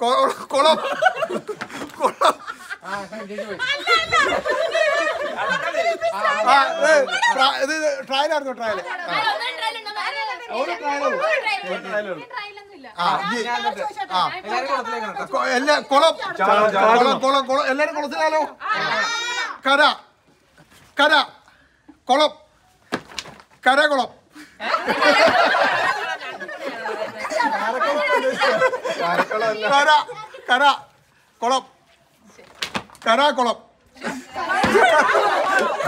കുളം കുളം ഇത് ട്രയൽ ആയിരുന്നു ട്രയൽ ആ കൊ- എല്ലാ കുളം കുളം കുളം കുളം എല്ലാരും കുളത്തിലാലോ കര. കര. കുളം. കര കുളം കര കര കുളം. കര കുളം.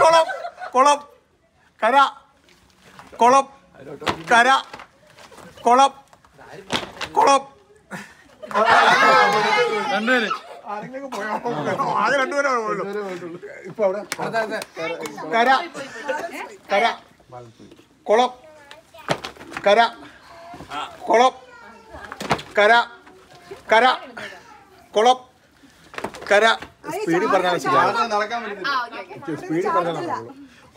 കുളം കുളം. കര കുളം. കര കുളം. കുളം. രണ്ടുപേര്. ആരെങ്കിലും പോയോ ആകെ രണ്ടുപേരേ ഇപ്പൊ അവിടെ കര കര കുളം. കര കുളം. കര. കര. കുളം. കര. സ്പീഡിൽ പറഞ്ഞാൽ ശരിയാണ് സ്പീഡിൽ പറഞ്ഞാൽ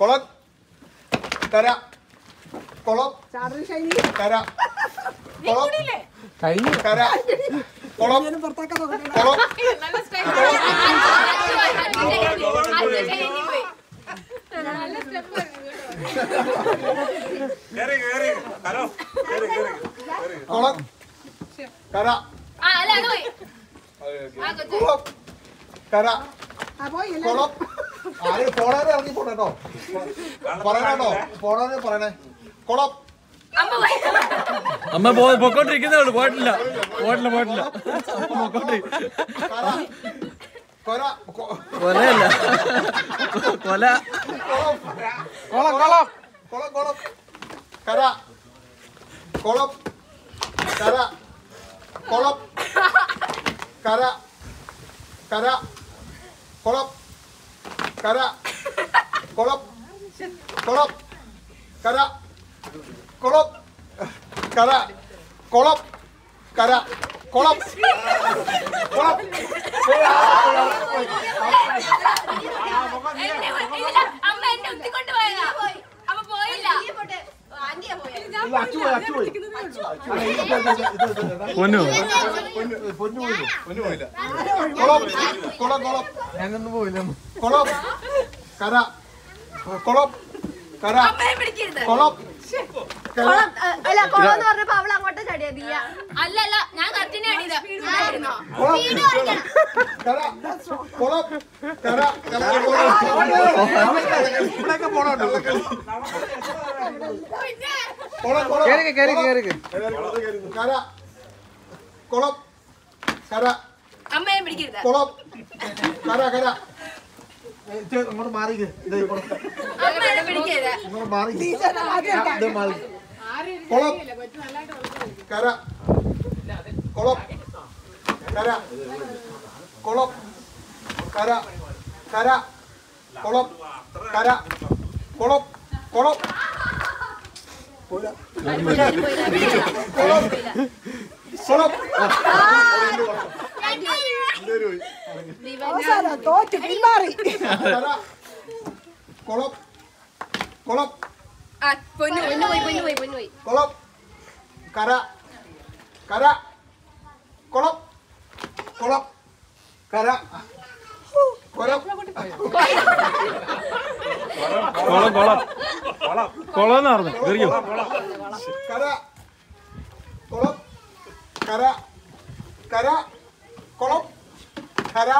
കുളം. കര. കുളം. കര. കുളം. കഴിഞ്ഞു. കര. കുളം. കുളം. കുളം. കര. Ah, കര. കുളം ആരും പോണാരെ ഇറങ്ങി പോണേട്ടോ പറയണോ പോണാരെ പറയണേ. കുളം അമ്മ പോ പൊക്കോണ്ടിരിക്കുന്നേ ഉള്ളൂ പോയിട്ടില്ല. പോയിട്ടില്ല പോയിട്ടില്ല. കൊലയല്ല. കൊല. കൊളം കൊളം കൊളം കൊളം കര. കുളം കര. കുളം കര കര കുളം കര കുളം കുളം കര കുളം കര കുളം കര കുളം കുളം അമ്മ എന്നെ ഉത്തിക്കൊണ്ട് പോയതാ. അപ്പൊ പോയില്ല. അച്ചു പോയി അച്ചു പോയി. പൊന്നു പൊന്നു. പോയില്ല പൊന്നു പോയില്ല കുളം കുളം കുളം ഞാനൊന്നും പോയില്ല കുളം കര കുളം കര കുളം കര അല്ല കുളം എന്ന് പറഞ്ഞപ്പോ അവൾ അങ്ങോട്ട് ചടിയാ ദിയ അല്ല അല്ല ഞാൻ കത്തിനെ അടിയത്? കുളം കര കുളം. കേറിക്ക് കേറിക്ക് കേറിക്ക് കര. കുളം. കര. അമ്മയെ പിടിക്കരുത്. കുളം. കര കര. ഇങ്ങോട്ട് പിടിക്കരുത്. ഇങ്ങോട്ട് ഇത്. മാറി കുളം. കര. കുളം. കര. കുളം. കര. കര. കുളം. കര. കുളം. കുളം. പോരാ. കുളം കുളം തോറ്റ് പിന്മാറി കര കുളം കുളം പൊന്നു പൊന്നു പോയി പൊന്നു പോയി പൊന്നു പോയി കുളം കര കര കുളം കുളം കര കുളം കൊളം കൊളം കൊളം എന്ന് പറഞ്ഞു. കേറിയോ കര. കുളം. കര. കര. കുളം. കര.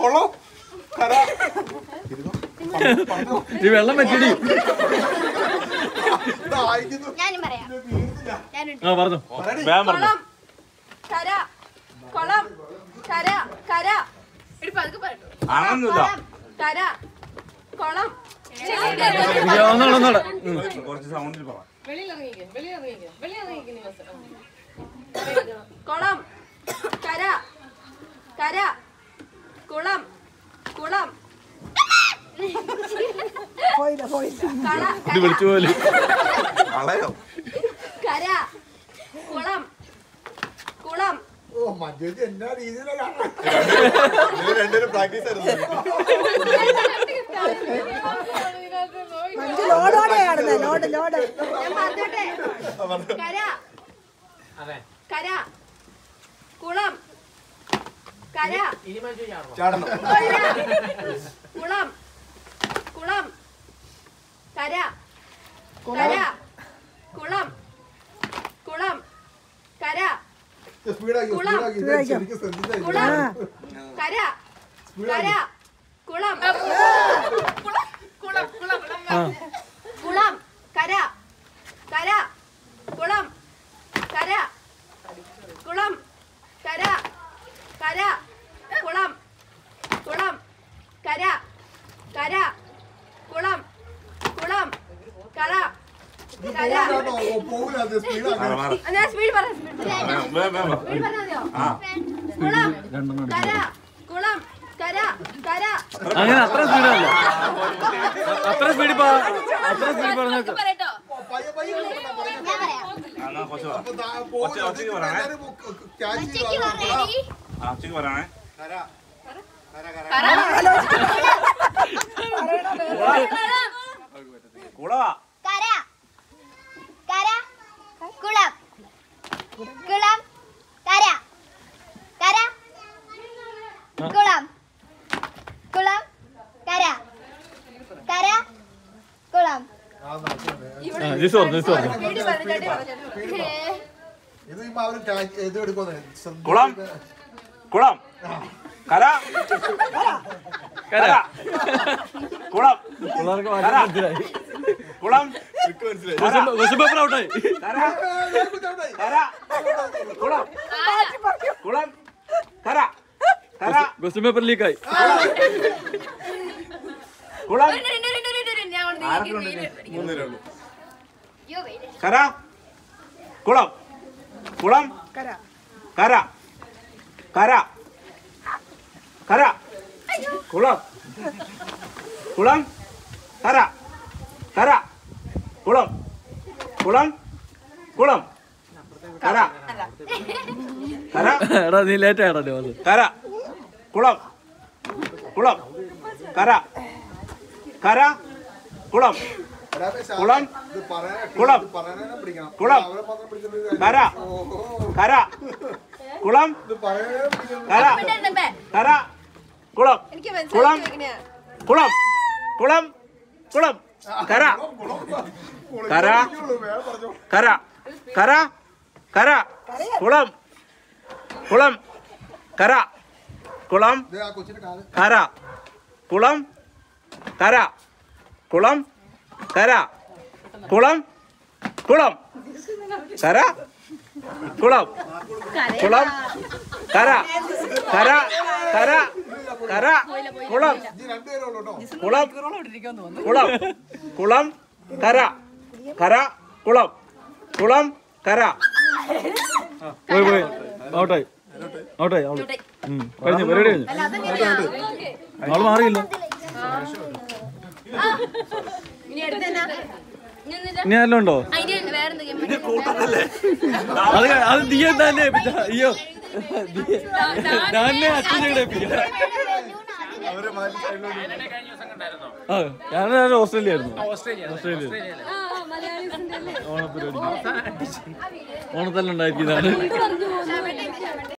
കുളം. കര. ഈ വെള്ളം പറയാം. ആ പറഞ്ഞു. വേഗം പറഞ്ഞു. കര. കുളം. കര. കര. എടി അതൊക്കെ പറയട്ടോ കുളം, കര. കുളം. ഒന്നുകൂടെ ഒന്നുകൂടെ കുളം. കര. കര. കുളം. കുളം. വിളിച്ചു പോലെ. കര. കുളം. കുളം. ഓ മഞ്ചേരി എന്നാ രീതിയിലാണ് രണ്ടുപേരും പ്രാക്ടീസ് ആയിരുന്നു. മഞ്ജു ലോഡോടെയാടുന്നത് ലോഡ് ലോഡ്. ഞാൻ പറഞ്ഞോട്ടെ? കര. കര. കുളം. കര. ചാടണം. കുളം. കുളം. കര. കര. കുളം. കുളം. കര. കുളം. കുളം. കര. കര. കുളം. കുളം. കുളം കുളം കര കര കുളം കര കുളം കര കര കുളം കുളം കര കര കുളം കുളം കര സ്പീഡ് പറയാം സ്പീഡ് പറഞ്ഞാൽ മതിയോ? കുളം കര കുളം കര കര അങ്ങനെ അത്ര സ്പീഡല്ല. അത്ര സ്പീഡിൽ അത്ര സ്പീഡ് പറഞ്ഞേക്കോ ഒച്ചയ്ക്ക് പറയണേ. കുളവാ. കുളം. കുളം. കര കര കുളം. കുളം കര കര കുളം കുളം. കുളം കര കര കുളം കുളം കുളം കുളം ക്വസ്റ്റ്യൻ പേപ്പർ ലീക്കായി കര. കുളം കുളം കര. കര. കര. കര. കുളം കുളം കര. കര. കുളം കുളം കുളം കര. കര. എടാ നീ ലേറ്റ് അത് കര. കുളം. കുളം. കര. കര. കുളം. കുളം. കുളം. കുളം. കര. കര. കുളം. കര. കര. കുളം. കുളം. കുളം. കുളം. കുളം. കര. കര. കര. കര. കര. കുളം. കുളം. കര. കുളം. കര കുളം കര കുളം കര കുളം കുളം. കര കുളം. കുളം കര കര കര കര കുളം. കുളം. കുളം. കുളം കര കര കുളം. കുളം കര പോയി പോയി. ഔട്ടായി അവൾ. ഉം. കഴിഞ്ഞു പരിപാടി കഴിഞ്ഞു അവൾ മാറിയില്ല. ഇനി ആരെല്ലാം ഉണ്ടോ? അത് അത് നീ തന്നെ ഏൽപ്പിച്ച. അയ്യോ. ഞാൻ അച്ഛനെ ഏൽപ്പിക്കാം. അവരെ മാറ്റി സൈഡിലോട്ട് ആ ഞാൻ ഓസ്ട്രേലിയ ആയിരുന്നു ഓസ്ട്രേലിയ ഓണപ്പരിപാടി. ഓണത്തെല്ലാം ഉണ്ടായിരിക്കുന്നതാണ്